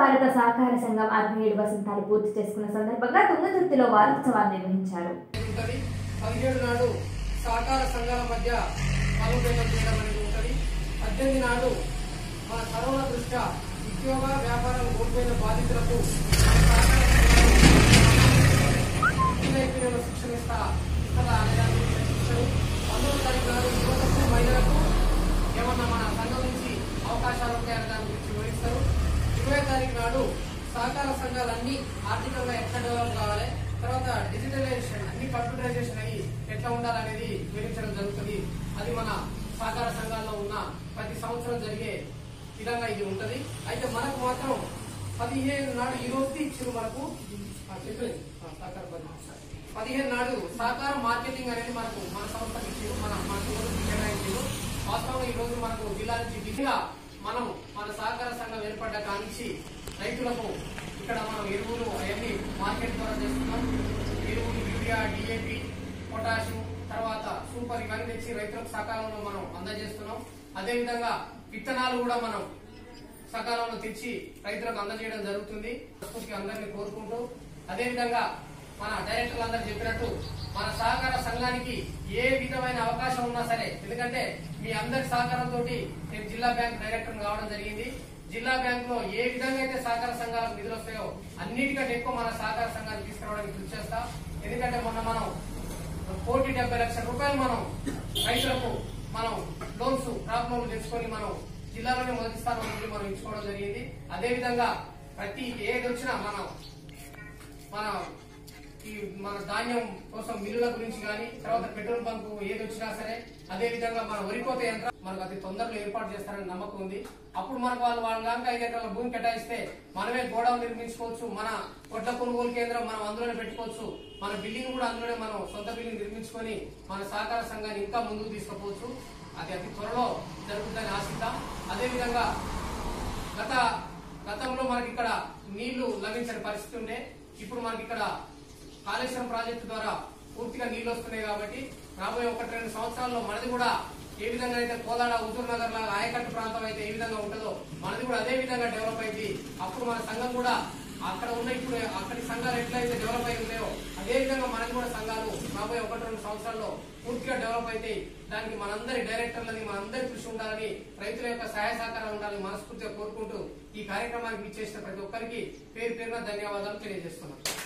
భారత సహకార సంఘం అరవై ఏడు వసంతాలు పూర్తి చేసుకున్న సందర్భంగా తుంగతుర్తిలో వారోత్సవాలు నిర్వహించారు. పదిహేడు నాడు సహకార సంఘాల మధ్య బలోపేతం చేయడం అనేది ఉంటుంది పద్దెనిమిది నాడు మన కరోనా దృష్ట్యా ఉద్యోగ వ్యాపారం కోల్పోయిన బాధితులకు శిక్షణ ఇస్తా ఇతర ఆలయాలు శిక్షణ పంతొమ్మిది తారీఖు నాడు యువతకు మహిళలకు ఏమన్నా మన సంఘం నుంచి అవకాశాలు ఉంటాయని దాని తారీఖు నాడు సహకార సంఘాలన్నీ ఆర్థికంగా ఎట్లా డెవలప్ కావాలి తర్వాత డిజిటలైజేషన్ అన్ని కంప్యూటరైజేషన్ అయ్యి ఎట్లా ఉండాలనేది వివరించడం జరుగుతుంది. అది మన సహకార సంఘాల్లో ఉన్న ప్రతి సంవత్సరం జరిగే విధంగా ఇది ఉంటుంది. అయితే మనకు మాత్రం పదిహేను నాడు ఈ రోజు ఇచ్చిన మనకు చెప్పలేదు సహకార పదిహేను నాడు సహకార మార్కెటింగ్ అనేది మనకు మన సంస్థకి ఇచ్చారు మన మనకు కేటాయించారు వాస్తవంగా ఈ రోజు మనకు జిల్లా నుంచి విధిగా మనం మన సహకార సంఘం ఏర్పడ్డ కానించి రైతులకు ఇక్కడ మనం ఎరువులు అవన్నీ మార్కెట్ ద్వారా చేస్తున్నాం ఎరువులు యూరియా డిఏపి పొటాషియం తర్వాత సూపర్ ఇవన్నీ తెచ్చి రైతులకు సకాలంలో మనం అందజేస్తున్నాం. అదేవిధంగా విత్తనాలు కూడా మనం సకాలంలో తెచ్చి రైతులకు అందజేయడం జరుగుతుంది. ప్రస్తుతికి అందరినీ కోరుకుంటూ అదేవిధంగా మన డైరెక్టర్లు అందరూ చెప్పినట్టు మన సహకార సంఘానికి ఏ విధమైన అవకాశం ఉన్నా సరే ఎందుకంటే మీ అందరి సహకారంతో నేను జిల్లా బ్యాంక్ డైరెక్టర్ కావడం జరిగింది. జిల్లా బ్యాంక్లో ఏ విధంగా అయితే సహకార సంఘాలకు నిధులు వస్తాయో అన్నిటికంటే ఎక్కువ మన సహకార సంఘాన్ని తీసుకురావడానికి కృషి చేస్తాం. ఎందుకంటే మొన్న మనం కోటి డెబ్బై లక్షల రూపాయలు మనం రైతులకు మనం లోన్స్ క్రాప్ లోన్లు తెచ్చుకొని మనం జిల్లాలోనే మొదటి స్థానం నుండి మనం ఇచ్చుకోవడం జరిగింది. అదేవిధంగా ప్రతి ఏది వచ్చినా మనం మన ఈ మన ధాన్యం కోసం మిల్లుల గురించి కానీ తర్వాత పెట్రోల్ బంక్ ఏది వచ్చినా సరే అదే విధంగా మన వరికోత యంత్రం మనకు అతి తొందరలో ఏర్పాటు చేస్తారని నమ్మకం ఉంది. అప్పుడు మనకు వాళ్ళు వాళ్ళ కనుక ఐదు ఎకరాల భూమి కేటాయిస్తే మనమే గోడౌన్ నిర్మించుకోవచ్చు మన కొట్ల కొనుగోలు కేంద్రం మనం అందులోనే పెట్టుకోవచ్చు మన బిల్డింగ్ కూడా అందులోనే మనం సొంత బిల్డింగ్ నిర్మించుకొని మన సహకార సంఘాన్ని ఇంకా ముందుకు తీసుకుపోవచ్చు. అది అతి త్వరలో జరుగుతుందని ఆశిద్దాం. అదేవిధంగా గత గతంలో మనకి ఇక్కడ నీళ్ళు లభించని పరిస్థితి ఉండే ఇప్పుడు మనకి ఇక్కడ కాళేశ్వరం ప్రాజెక్టు ద్వారా పూర్తిగా నీళ్ళు వస్తున్నాయి కాబట్టి రాబోయే ఒకటి రెండు సంవత్సరాల్లో మనది కూడా ఏ విధంగా అయితే కోదాడ హుజూర్ నగర్ లాగా ఆయకట్టు ప్రాంతం అయితే ఏ విధంగా ఉంటుందో మనది కూడా అదే విధంగా డెవలప్ అయింది. అప్పుడు మన సంఘం కూడా అక్కడ ఉన్న ఇప్పుడు అక్కడి సంఘాలు ఎట్లయితే డెవలప్ అయి ఉన్నాయో అదే విధంగా మనది కూడా సంఘాలు రాబోయే ఒకటి రెండు సంవత్సరాల్లో పూర్తిగా డెవలప్ అయితే దానికి మనందరి డైరెక్టర్లని మనందరి కృషి ఉండాలని రైతుల యొక్క సహాయ సహకారం ఉండాలని మనస్ఫూర్తిగా కోరుకుంటూ ఈ కార్యక్రమానికి ఇచ్చేసిన ప్రతి ఒక్కరికి పేరు పేరున ధన్యవాదాలు తెలియజేస్తున్నాను.